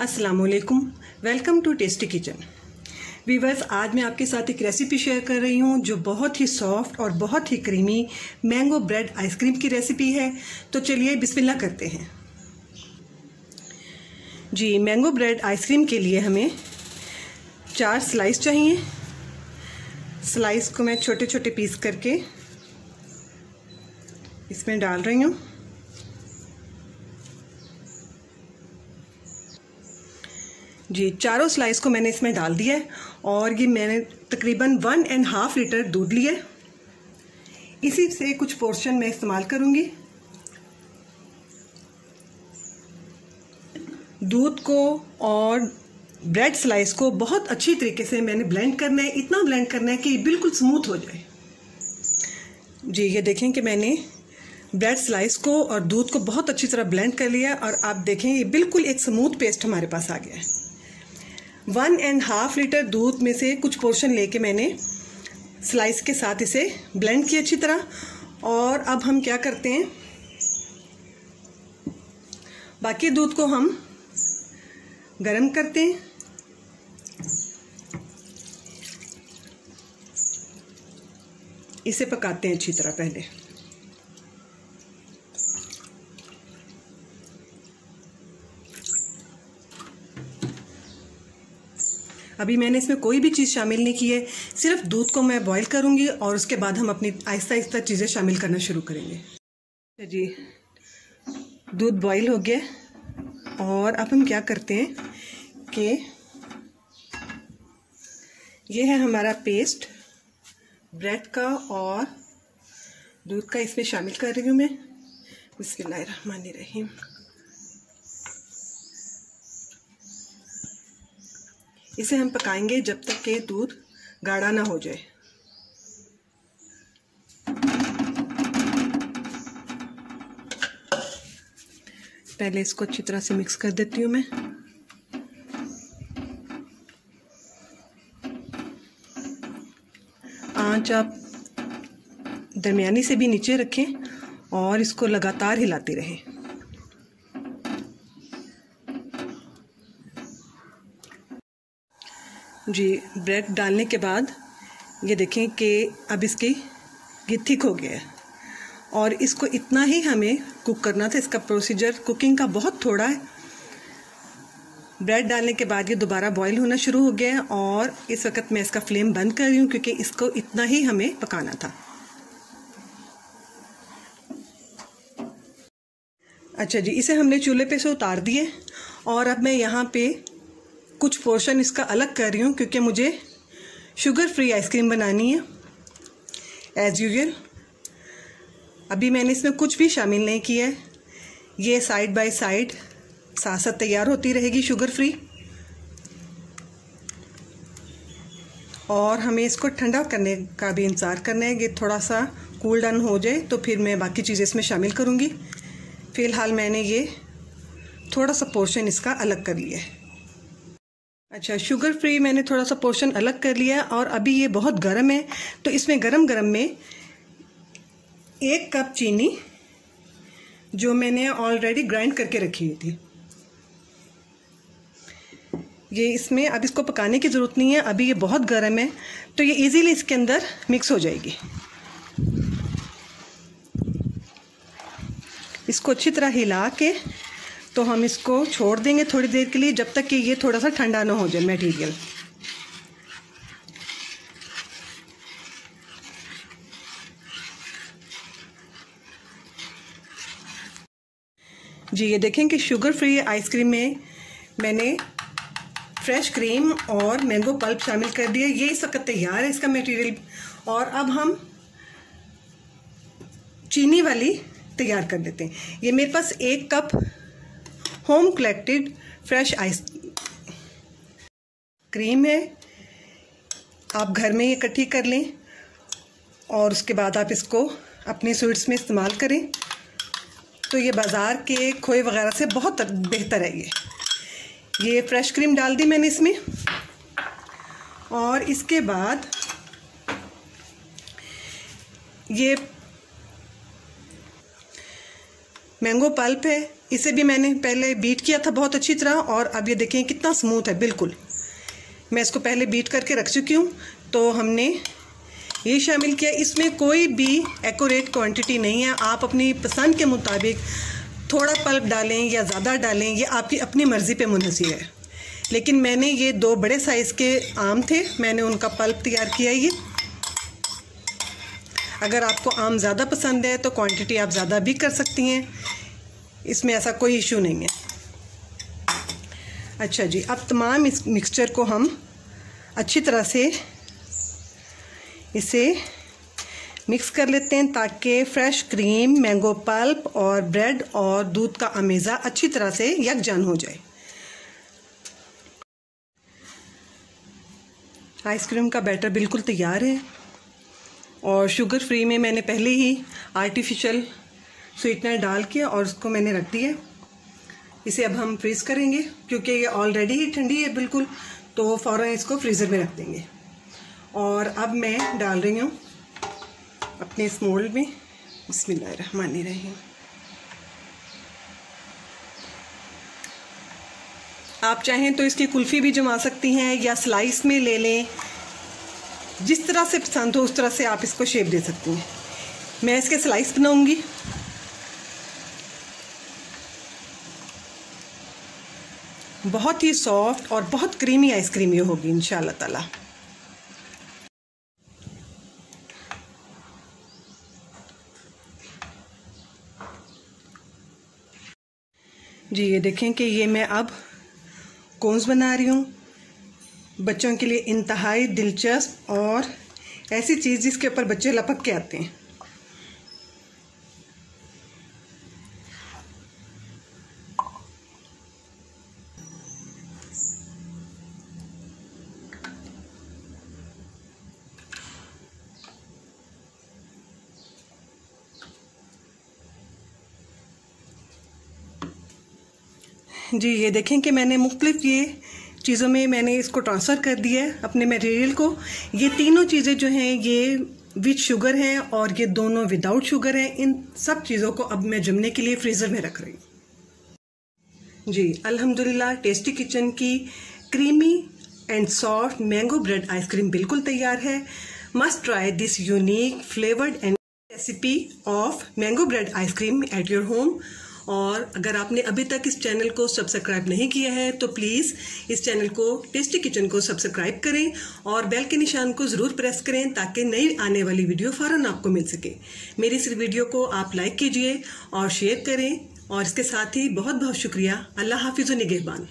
अस्सलाम वालेकुम welcome to tasty kitchen. Viewers आज मैं आपके साथ एक रेसिपी शेयर कर रही हूँ जो बहुत ही सॉफ्ट और बहुत ही creamy mango bread ice cream की रेसिपी है। तो चलिए बिस्मिल्लाह करते हैं। जी, मैंगो ब्रेड आइसक्रीम के लिए हमें चार स्लाइस चाहिए। स्लाइस को मैं छोटे छोटे पीस करके इसमें डाल रही हूँ। जी, चारों स्लाइस को मैंने इसमें डाल दिया है और ये मैंने तकरीबन वन एंड हाफ़ लीटर दूध लिया है। इसी से कुछ पोर्शन मैं इस्तेमाल करूँगी। दूध को और ब्रेड स्लाइस को बहुत अच्छी तरीके से मैंने ब्लेंड करना है। इतना ब्लेंड करना है कि बिल्कुल स्मूथ हो जाए। जी, ये देखें कि मैंने ब्रेड स्लाइस को और दूध को बहुत अच्छी तरह ब्लेंड कर लिया और आप देखें ये बिल्कुल एक स्मूथ पेस्ट हमारे पास आ गया है। वन एंड हाफ़ लीटर दूध में से कुछ पोर्शन लेके मैंने स्लाइस के साथ इसे ब्लेंड किया अच्छी तरह। और अब हम क्या करते हैं? बाकी दूध को हम गरम करते हैं। इसे पकाते हैं अच्छी तरह पहले। अभी मैंने इसमें कोई भी चीज़ शामिल नहीं की है। सिर्फ़ दूध को मैं बॉईल करूँगी और उसके बाद हम अपनी आहिस्ता आहिस्ता चीज़ें शामिल करना शुरू करेंगे। अच्छा जी, दूध बॉईल हो गया। और अब हम क्या करते हैं कि ये है हमारा पेस्ट ब्रेड का और दूध का इसमें शामिल कर रही हूँ मैं। बिस्मिल्लाहिर्रहमानिर्रहीम। इसे हम पकाएँगे जब तक के दूध गाढ़ा ना हो जाए। पहले इसको अच्छी तरह से मिक्स कर देती हूँ मैं। आँच आप दरमियानी से भी नीचे रखें और इसको लगातार हिलाते रहें। जी ब्रेड डालने के बाद ये देखें कि अब इसकी, ये थिक हो गया है। और इसको इतना ही हमें कुक करना था, इसका प्रोसीजर कुकिंग का बहुत थोड़ा है। ब्रेड डालने के बाद ये दोबारा बॉईल होना शुरू हो गया है और इस वक्त मैं इसका फ्लेम बंद कर रही हूँ क्योंकि इसको इतना ही हमें पकाना था। अच्छा जी, इसे हमने चूल्हे पे से उतार दिए और अब मैं यहाँ पे कुछ पोर्शन इसका अलग कर रही हूँ, क्योंकि मुझे शुगर फ्री आइसक्रीम बनानी है एज़ यूजल अभी मैंने इसमें कुछ भी शामिल नहीं किया है। ये साइड बाय साइड साथ साथ तैयार होती रहेगी शुगर फ्री और हमें इसको ठंडा करने का भी इंतज़ार करना है, कि थोड़ा सा कूल डाउन हो जाए तो फिर मैं बाकी चीज़ें इसमें शामिल करूँगी। फ़िलहाल मैंने ये थोड़ा सा पोर्शन इसका अलग कर लिया है। अच्छा शुगर फ्री मैंने थोड़ा सा पोर्शन अलग कर लिया और अभी ये बहुत गर्म है तो इसमें गरम गरम में एक कप चीनी जो मैंने ऑलरेडी ग्राइंड करके रखी हुई थी। ये इसमें अब इसको पकाने की ज़रूरत नहीं है, अभी ये बहुत गर्म है तो ये इजीली इसके अंदर मिक्स हो जाएगी। इसको अच्छी तरह हिला के तो हम इसको छोड़ देंगे थोड़ी देर के लिए, जब तक कि ये थोड़ा सा ठंडा ना हो जाए मटेरियल जी, ये देखें कि शुगर फ्री आइसक्रीम में मैंने फ्रेश क्रीम और मैंगो पल्प शामिल कर दिया ये इस वक्त तैयार है इसका मटेरियल और अब हम चीनी वाली तैयार कर देते हैं। ये मेरे पास एक cup home collected fresh ice cream है। आप घर में इकट्ठी कर लें और उसके बाद आप इसको अपने स्वीट्स में इस्तेमाल करें। तो ये बाज़ार के खोए वगैरह से बहुत बेहतर है ये। ये फ्रेश क्रीम डाल दी मैंने इसमें। और इसके बाद ये मैंगो पल्प है। इसे भी मैंने पहले बीट किया था बहुत अच्छी तरह, और अब ये देखें कितना स्मूथ है, बिल्कुल। मैं इसको पहले बीट करके रख चुकी हूँ तो हमने ये शामिल किया। इसमें कोई भी एकोरेट क्वांटिटी नहीं है। आप अपनी पसंद के मुताबिक थोड़ा पल्प डालें या ज़्यादा डालें, ये आपकी अपनी मर्ज़ी पे मुनहसर है। लेकिन मैंने ये दो बड़े साइज़ के आम थे, मैंने उनका पल्प तैयार किया ये। अगर आपको आम ज़्यादा पसंद है तो क्वांटिटी आप ज़्यादा भी कर सकती हैं। इसमें ऐसा कोई इशू नहीं है। अच्छा जी, अब तमाम इस मिक्सचर को हम अच्छी तरह से इसे मिक्स कर लेते हैं ताकि फ्रेश क्रीम मैंगो पल्प और ब्रेड और दूध का अमेज़ा अच्छी तरह से यकजान हो जाए। आइसक्रीम का बैटर बिल्कुल तैयार है और शुगर फ्री में मैंने पहले ही आर्टिफिशियल स्वीटनर डाल के और उसको मैंने रख दिया। इसे अब हम फ्रीज़ करेंगे, क्योंकि ये ऑलरेडी ही ठंडी है बिल्कुल तो फ़ौर इसको फ्रीज़र में रख देंगे। और अब मैं डाल रही हूँ अपने इस मोल्ड में। बिस्मिल्लाहिर्रहमानिर्रहीम। रही आप चाहें तो इसकी कुल्फ़ी भी जमा सकती हैं या स्लाइस में ले लें। जिस तरह से पसंद हो, उस तरह से आप इसको शेप दे सकती हैं। मैं इसके स्लाइस बनाऊँगी। बहुत ही सॉफ्ट और बहुत क्रीमी आइसक्रीम ये होगी इन ताला। जी, ये देखें कि ये मैं अब कोन्स बना रही हूँ। बच्चों के लिए इंतहाई दिलचस्प और ऐसी चीज़ जिसके ऊपर बच्चे लपक के आते हैं। जी, ये देखें कि मैंने मुख्तलिफ़ ये चीज़ों में मैंने इसको ट्रांसफ़र कर दिया है, अपने मटेरियल को। ये तीनों चीज़ें जो हैं, ये विथ शुगर हैं और ये दोनों विदाउट शुगर हैं। इन सब चीज़ों को अब मैं जमने के लिए फ्रीज़र में रख रही हूँ। जी, अल्हम्दुलिल्लाह टेस्टी किचन की creamy and soft mango bread ice cream बिल्कुल तैयार है। Must try this unique flavoured and recipe of mango bread ice cream at your home और अगर आपने अभी तक इस चैनल को सब्सक्राइब नहीं किया है तो प्लीज़ इस चैनल को, टेस्टी किचन को सब्सक्राइब करें और बेल के निशान को ज़रूर प्रेस करें ताकि नई आने वाली वीडियो फ़ौरन आपको मिल सके। मेरी इस वीडियो को आप लाइक कीजिए और शेयर करें और इसके साथ ही बहुत बहुत शुक्रिया। अल्लाह हाफिज़ निगहबान